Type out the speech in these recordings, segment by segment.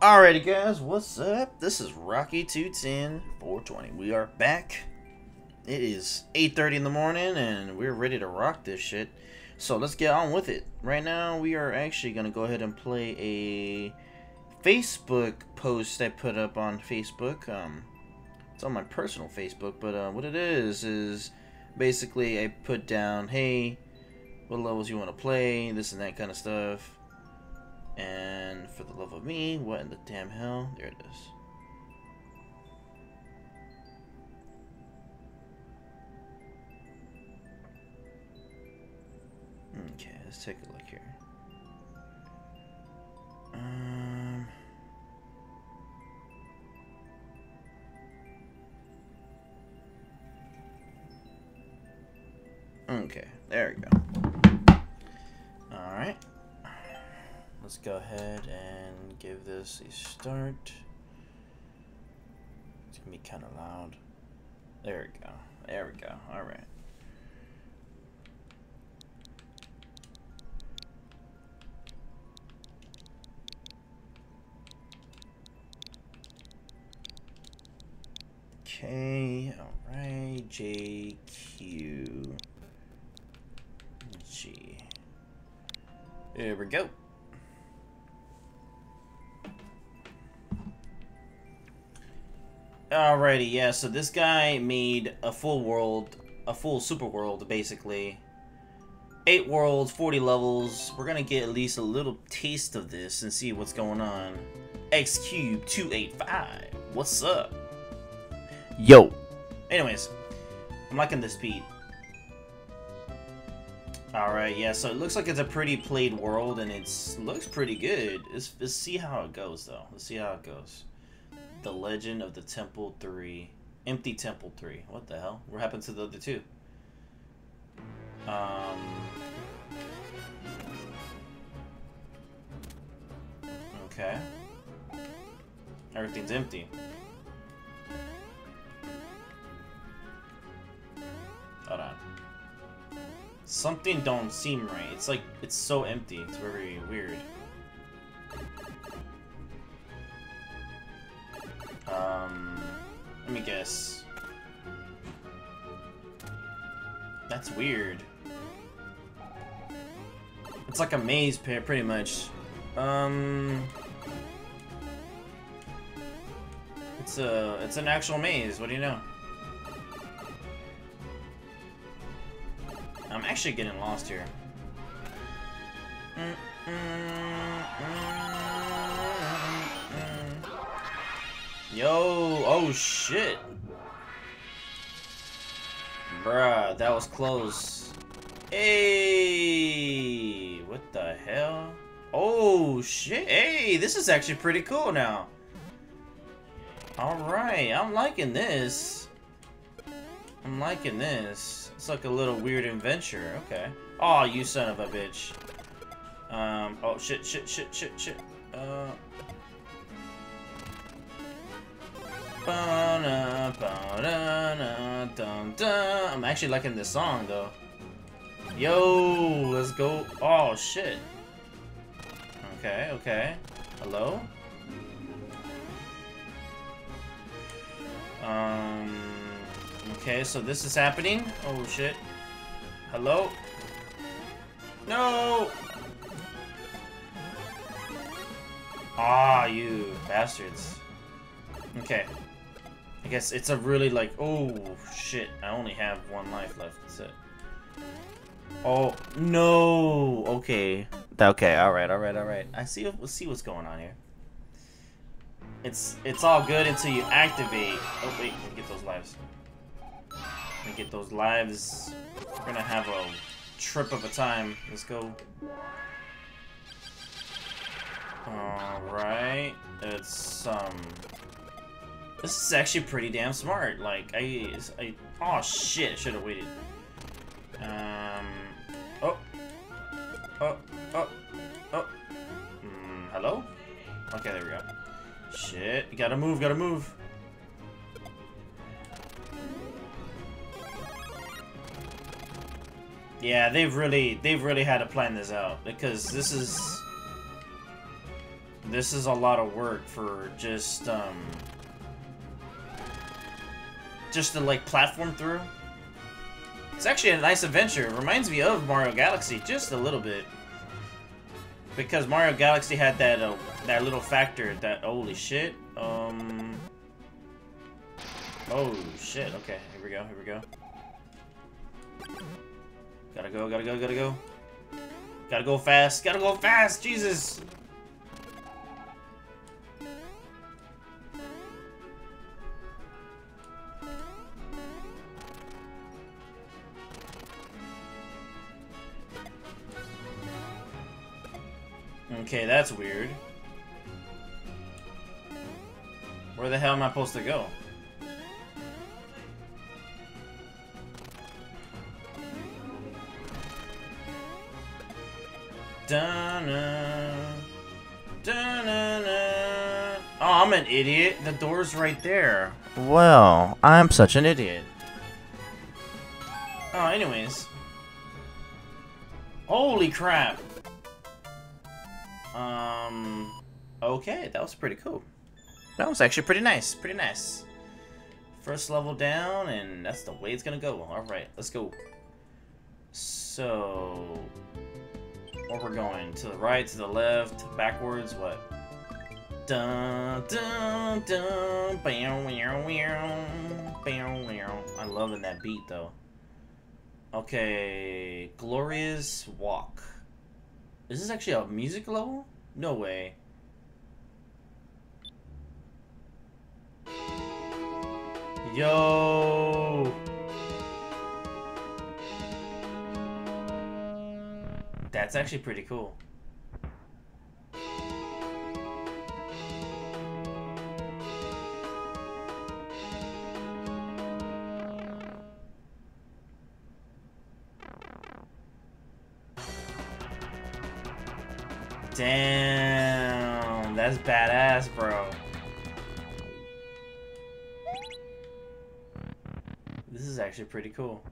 Alrighty guys, what's up? This is Rocky210 420. We are back. It is 8.30 in the morning and we're ready to rock this shit. So let's get on with it. Right now we are actually going to go ahead and play a Facebook post I put up on Facebook. Um, it's on my personal Facebook, but uh, what it is is basically I put down, hey, what levels you want to play, this and that kind of stuff. And for the love of me, what in the damn hell? There it is. Okay, let's take a look here. Um, okay, there we go. Let's go ahead and give this a start. It's gonna be kind of loud. There we go. There we go. Alright. Okay, alright, JQ G. There we go. Alrighty, yeah, so this guy made a full world, a full super world, basically. Eight worlds, 40 levels. We're gonna get at least a little taste of this and see what's going on. X Cube 285, what's up? Yo. Anyways, I'm liking this beat. Alright, yeah, so it looks like it's a pretty played world, and it looks pretty good. Let's, let's see how it goes, though. Let's see how it goes. The Legend of the Temple 3. Empty Temple 3. What the hell? What happened to the other two? Um... Okay. Everything's empty. Hold on. Something don't seem right. It's like, it's so empty. It's very weird. Um, let me guess. That's weird. It's like a maze pair, pretty much. Um, it's a, it's an actual maze. What do you know? I'm actually getting lost here. Mm -mm Yo, oh shit. Bruh, that was close. Hey, what the hell? Oh shit, hey, this is actually pretty cool now. Alright, I'm liking this. I'm liking this. It's like a little weird adventure. Okay. Oh, you son of a bitch. Um. Oh shit! Shit! Shit! Shit! Shit. Uh. I'm actually liking this song though. Yo, let's go. Oh shit. Okay. Okay. Hello. Um. Okay, so this is happening. Oh shit. Hello? No! Ah, you bastards. Okay. I guess it's a really like, oh shit, I only have one life left, that's it. Oh, no! Okay. Okay, alright, alright, alright. I see, we'll see what's going on here. It's, it's all good until you activate. Oh wait, get those lives and get those lives. We're gonna have a trip of a time. Let's go. Alright. It's, um... This is actually pretty damn smart. Like, I... I oh, shit. Should have waited. Um... Oh. Oh. Oh. Oh. Mm, hello? Okay, there we go. Shit. Gotta move, gotta move. Yeah, they've really they've really had to plan this out because this is This is a lot of work for just, um... Just to, like, platform through. It's actually a nice adventure. It reminds me of Mario Galaxy, just a little bit. Because Mario Galaxy had that, uh, that little factor, that, holy shit. Um... Oh, shit, okay, here we go, here we go. Gotta go, gotta go, gotta go. Gotta go fast, gotta go fast, Jesus! Okay, that's weird. Where the hell am I supposed to go? Dun-na, dun-na-na. Oh, I'm an idiot. The door's right there. Well, I'm such an idiot. Oh, anyways. Holy crap. Um, okay, that was pretty cool. That was actually pretty nice, pretty nice. First level down, and that's the way it's gonna go. Alright, let's go. So, where we're going? To the right, to the left, backwards, what? Dun dun dun bow wow wow bow wow. I'm loving that beat though. Okay, Glorious Walk. Is this actually a music level? No way. Yo! That's actually pretty cool. Badass, bro. This is actually pretty cool.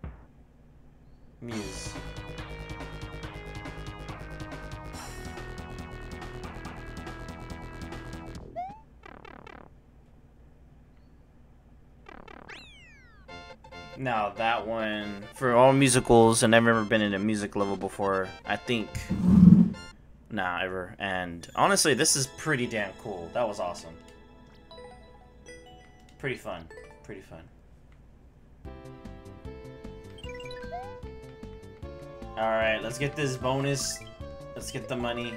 Muse. Now that one, for all musicals, and I've never been in a music level before, I think Nah, ever. And honestly, this is pretty damn cool. That was awesome. Pretty fun. Pretty fun. Alright, let's get this bonus. Let's get the money.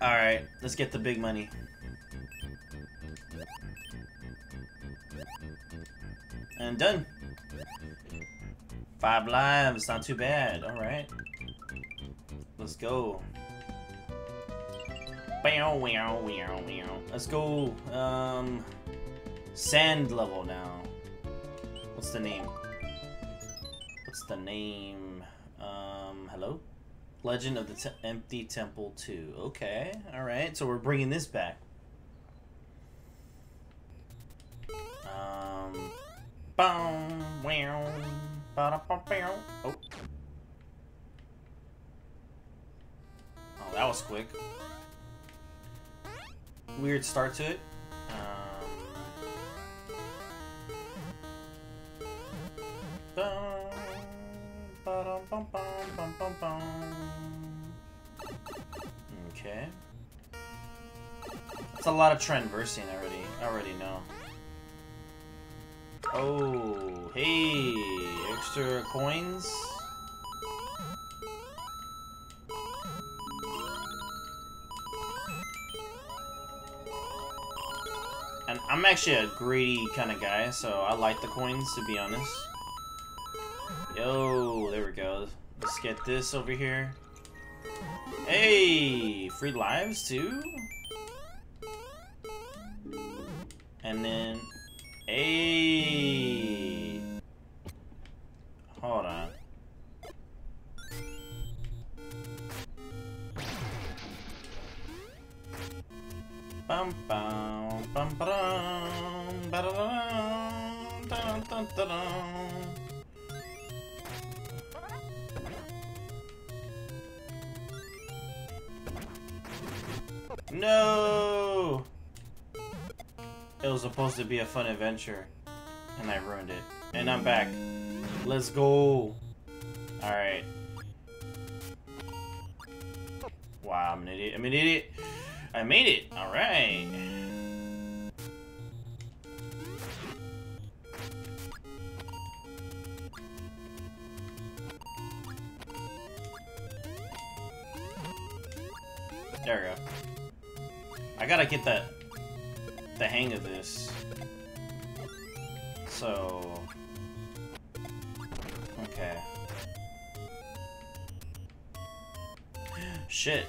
Alright, let's get the big money. And done. Five lives, not too bad. Alright. Let's go. Let's go. Um, sand level now. What's the name? What's the name? Um, hello? Legend of the Te Empty Temple 2. Okay, alright. So we're bringing this back. Boom, wow, ba -da -ba. Oh. Oh, that was quick. Weird start to it. Okay. It's a lot of trend versing already. I already know. Oh, hey, extra coins. And I'm actually a greedy kind of guy, so I like the coins, to be honest. Yo, there we go. Let's get this over here. Hey, free lives too? And then Hey. Hold on. Bum bum bum. No! It was supposed to be a fun adventure, and I ruined it. And I'm back. Let's go. Alright. Wow, I'm an idiot. I'm an idiot. I made it. Alright. There we go. I gotta get the hang of this. So okay. Shit.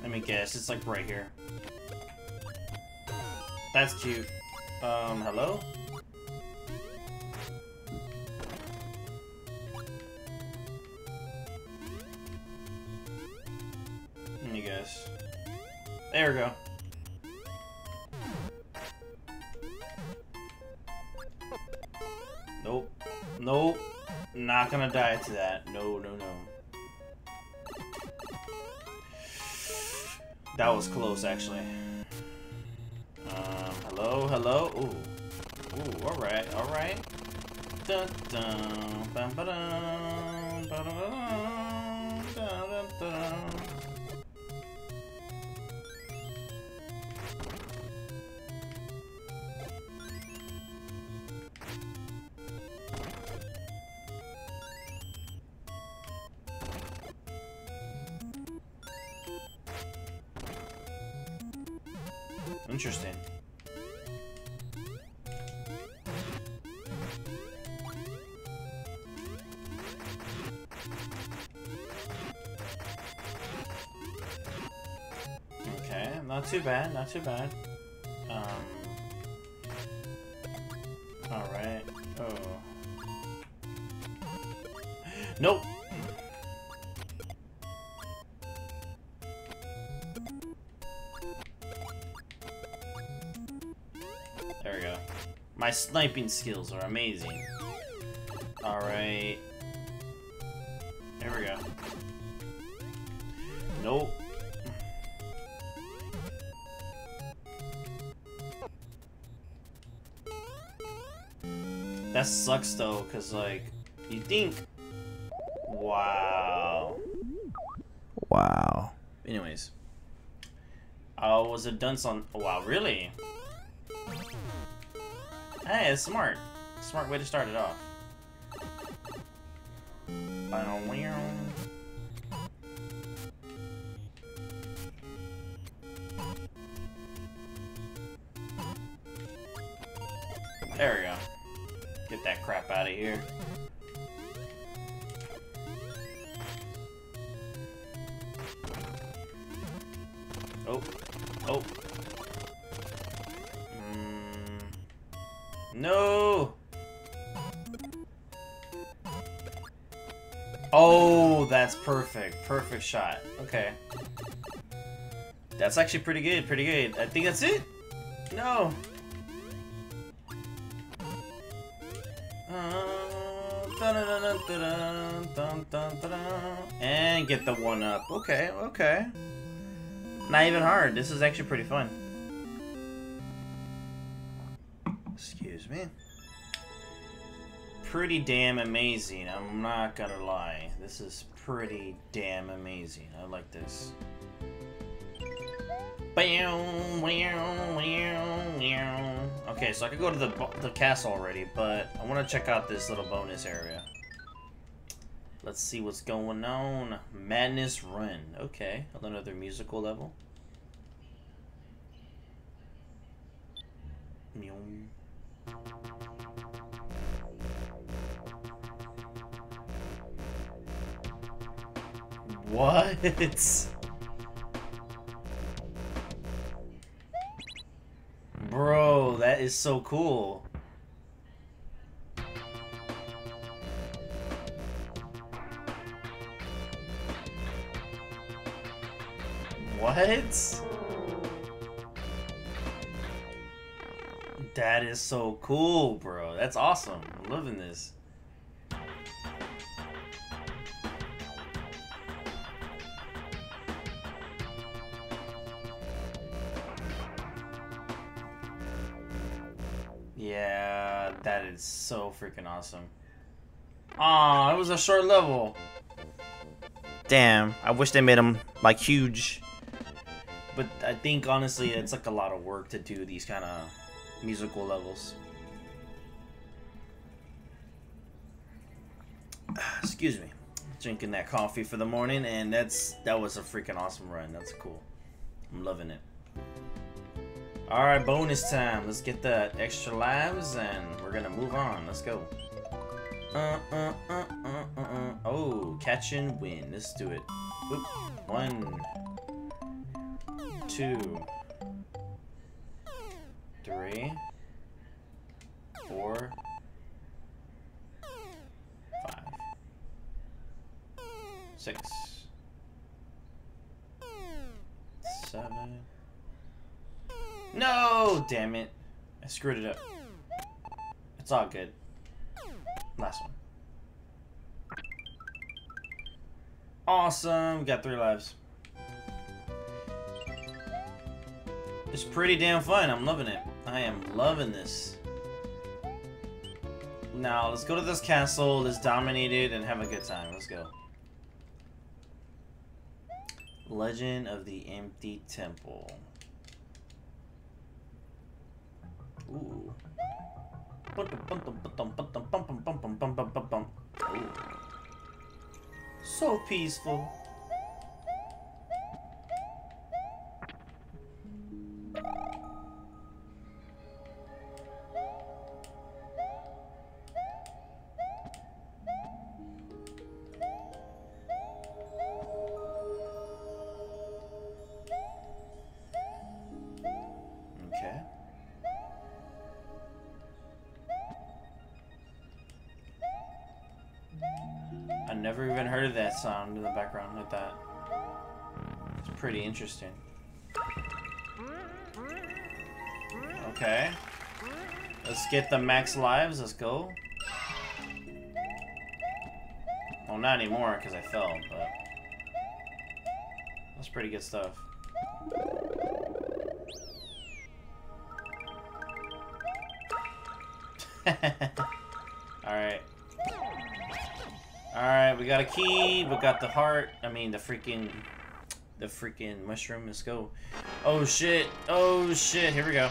Let me guess, it's like right here. That's cute. Um, hello? That was close, actually. Um, hello, hello. Ooh, ooh. All right, all right. Dun dun. Bum ba dum. Ba dum dun dun dun. Interesting. Not too bad, not too bad. Um. Alright. Oh. Nope! There we go. My sniping skills are amazing. Alright. There we go. Nope. That sucks though, cause like, you think, wow. Wow. Anyways. Oh, was it dunce on, wow, really? Hey, it's smart. Smart way to start it off. There we go. That crap out of here. Oh. Oh. Mm. No! Oh, that's perfect. Perfect shot. Okay. That's actually pretty good, pretty good. I think that's it. No. And get the one up. Okay, okay. Not even hard. This is actually pretty fun. Excuse me. Pretty damn amazing. I'm not gonna lie. This is pretty damn amazing. I like this. Okay, so I could go to the, the castle already, but I want to check out this little bonus area. Let's see what's going on. Madness Run. Okay, another musical level. What? that is so cool. What? That is so cool, bro. That's awesome. I'm loving this. Is so freaking awesome. Aw, it was a short level. Damn, I wish they made them like huge. But I think honestly, it's like a lot of work to do these kind of musical levels. Excuse me, drinking that coffee for the morning, and that's that was a freaking awesome run. That's cool. I'm loving it. All right, bonus time. Let's get the extra lives, and we're gonna move on. Let's go. Uh, uh, uh, uh, uh, uh. Oh, catch and win. Let's do it. Oop. One, two, three, four, five, six, seven. No, damn it. I screwed it up. It's all good. Last one. Awesome. We got three lives. It's pretty damn fun. I'm loving it. I am loving this. Now, let's go to this castle, let's dominate it, and have a good time. Let's go. Legend of the Empty Temple. Ooh. So peaceful. Never even heard of that sound in the background like that. It's pretty interesting. Okay. Let's get the max lives. Let's go. Well, not anymore because I fell, but that's pretty good stuff. got a key, we got the heart, I mean the freaking the freaking mushroom, let's go. Oh shit, oh shit, here we go.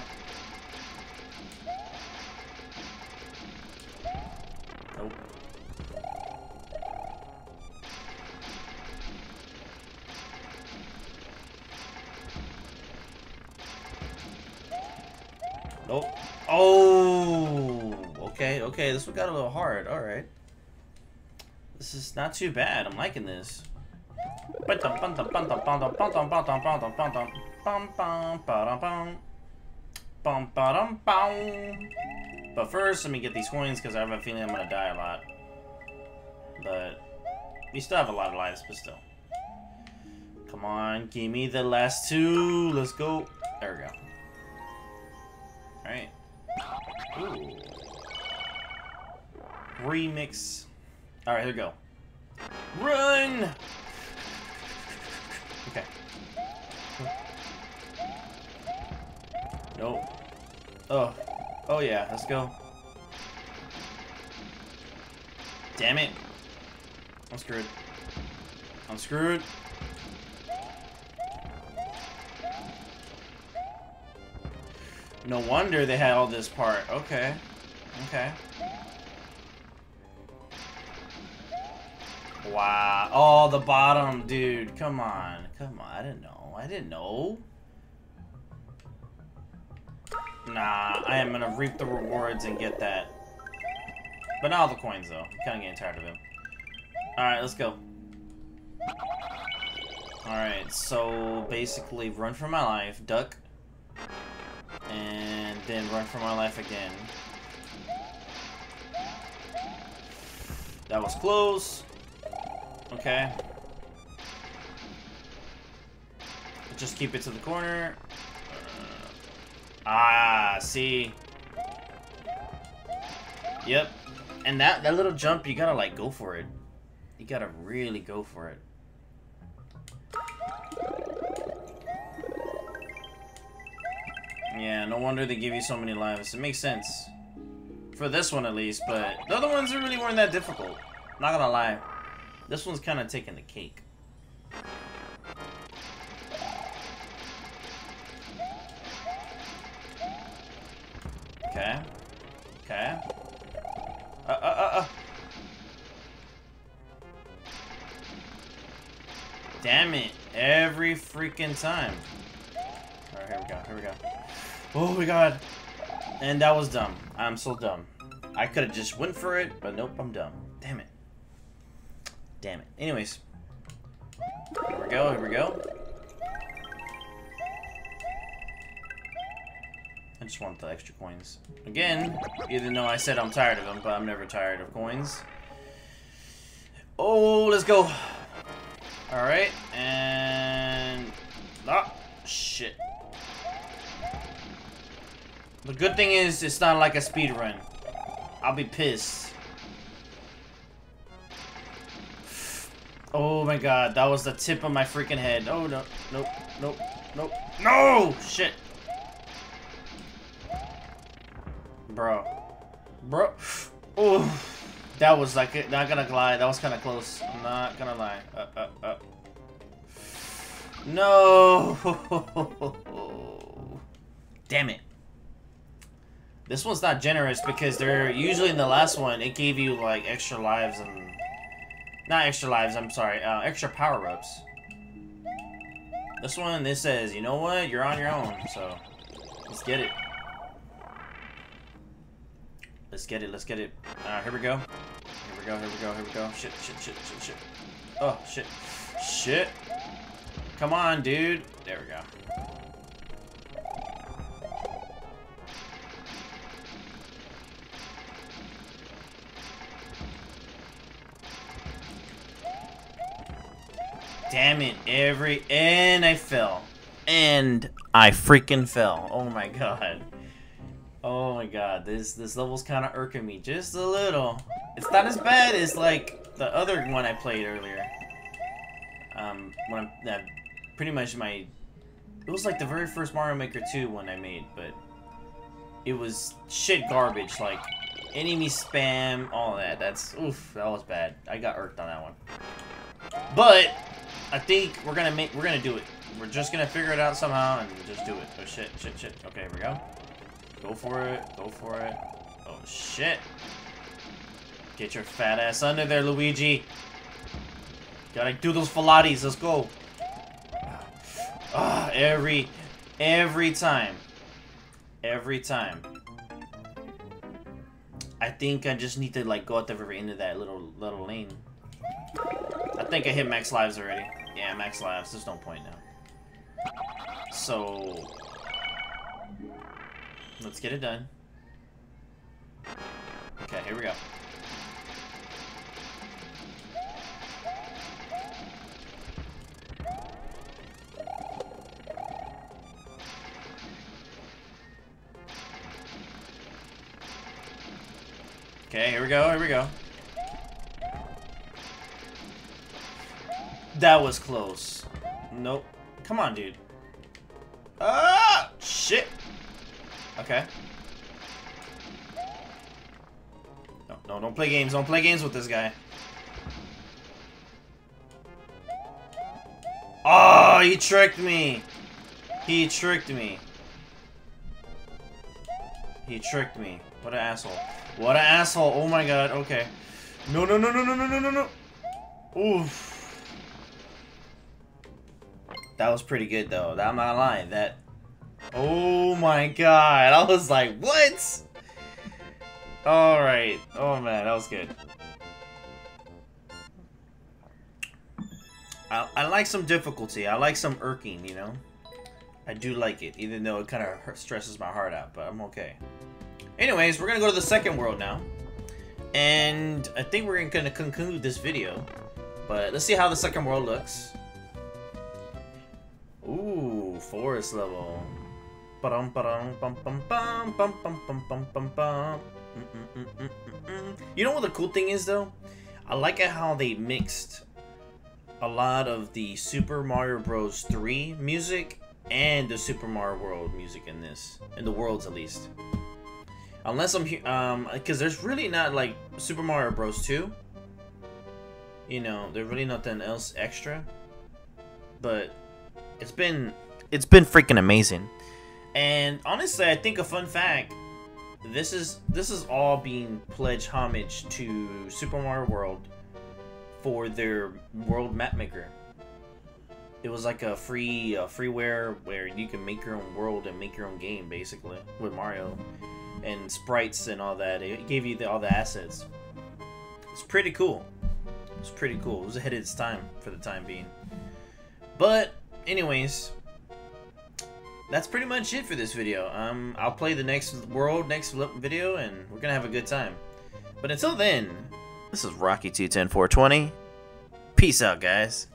Nope. Oh, okay, okay. This one got a little hard. All right. This is not too bad. I'm liking this. But first, let me get these coins because I have a feeling I'm gonna die a lot. But we still have a lot of lives, but still. Come on, give me the last two. Let's go. There we go. Alright. Remix. Alright, here we go. Run! Okay. Nope. Oh. Oh yeah, let's go. Damn it. I'm screwed. I'm screwed. No wonder they had all this part. Okay. Okay. Wow. Oh, the bottom, dude. Come on. Come on. I didn't know. I didn't know. Nah, I am gonna reap the rewards and get that. But not all the coins, though. I'm kinda getting tired of him. Alright, let's go. Alright, so basically run for my life, duck, and then run for my life again. That was close. Okay. Just keep it to the corner. Uh, ah, see. Yep. And that, that little jump, you gotta, like, go for it. You gotta really go for it. Yeah, no wonder they give you so many lives. It makes sense. For this one, at least, but the other ones really weren't that difficult. Not gonna lie. This one's kind of taking the cake. Okay. Okay. Uh, uh, uh, uh. Damn it. Every freaking time. Alright, here we go. Here we go. Oh my god. And that was dumb. I'm so dumb. I could have just went for it, but nope, I'm dumb. Damn it. Anyways. Here we go, here we go. I just want the extra coins. Again, even though I said I'm tired of them, but I'm never tired of coins. Oh, let's go. Alright, and... Ah, shit. The good thing is, it's not like a speed run. I'll be pissed. Oh my god, that was the tip of my freaking head. Oh no, nope, nope, nope, no! Shit. Bro. Bro. Oh, that was like, not gonna lie, that was kind of close. Not gonna lie. Uh, uh, uh. No! Damn it. This one's not generous because they're usually in the last one, it gave you like extra lives and not extra lives, I'm sorry, uh, extra power-ups. This one, this says, you know what, you're on your own, so let's get it. Let's get it, let's get it. Uh, here we go. Here we go, here we go, here we go. Shit, shit, shit, shit, shit. Oh, shit. Shit. Come on, dude. There we go. Damn it, every... And I fell. And I freaking fell. Oh my god. Oh my god, this this level's kind of irking me just a little. It's not as bad as, like, the other one I played earlier. Um, when I'm... That, pretty much my... It was like the very first Mario Maker 2 one I made, but... It was shit garbage, like... Enemy spam, all that. That's... Oof, that was bad. I got irked on that one. But I think we're gonna make we're gonna do it. We're just gonna figure it out somehow and just do it. Oh shit, shit, shit. Okay, here we go. Go for it, go for it. Oh shit. Get your fat ass under there, Luigi. Gotta do those Pilates, let's go. Ah, every every time. Every time. I think I just need to like go at the end of that little little lane. I think I hit max lives already. Max lives. There's no point now. So... Let's get it done. Okay, here we go. Okay, here we go, here we go. That was close. Nope. Come on, dude. Ah! Shit! Okay. No, no, don't play games. Don't play games with this guy. Oh, he tricked me. He tricked me. He tricked me. What an asshole. What an asshole. Oh my god. Okay. No, no, no, no, no, no, no, no, no. Oof. That was pretty good, though. I'm not lying. That... Oh, my God. I was like, what? Alright. Oh, man. That was good. I, I like some difficulty. I like some irking, you know? I do like it, even though it kind of stresses my heart out, but I'm okay. Anyways, we're going to go to the second world now. And I think we're going to conclude this video. But let's see how the second world looks. Forest level. Bum, bum, bum, bum, bum, bum, bum, bum, bum. You know what the cool thing is though? I like how they mixed a lot of the Super Mario Bros. 3 music and the Super Mario World music in this, in the worlds at least. Unless I'm here, um, because there's really not like Super Mario Bros. 2. You know, there's really nothing else extra. But it's been It's been freaking amazing. and honestly, I think a fun fact. This is this is all being pledged homage to Super Mario World for their World Map Maker. It was like a free uh, freeware where you can make your own world and make your own game basically with Mario and sprites and all that. It gave you the, all the assets. It's pretty cool. It's pretty cool. It was ahead of its time for the time being. But anyways, that's pretty much it for this video. Um, I'll play the next world next video, and we're gonna have a good time. But until then, This is Rocky 210 420. Peace out, guys.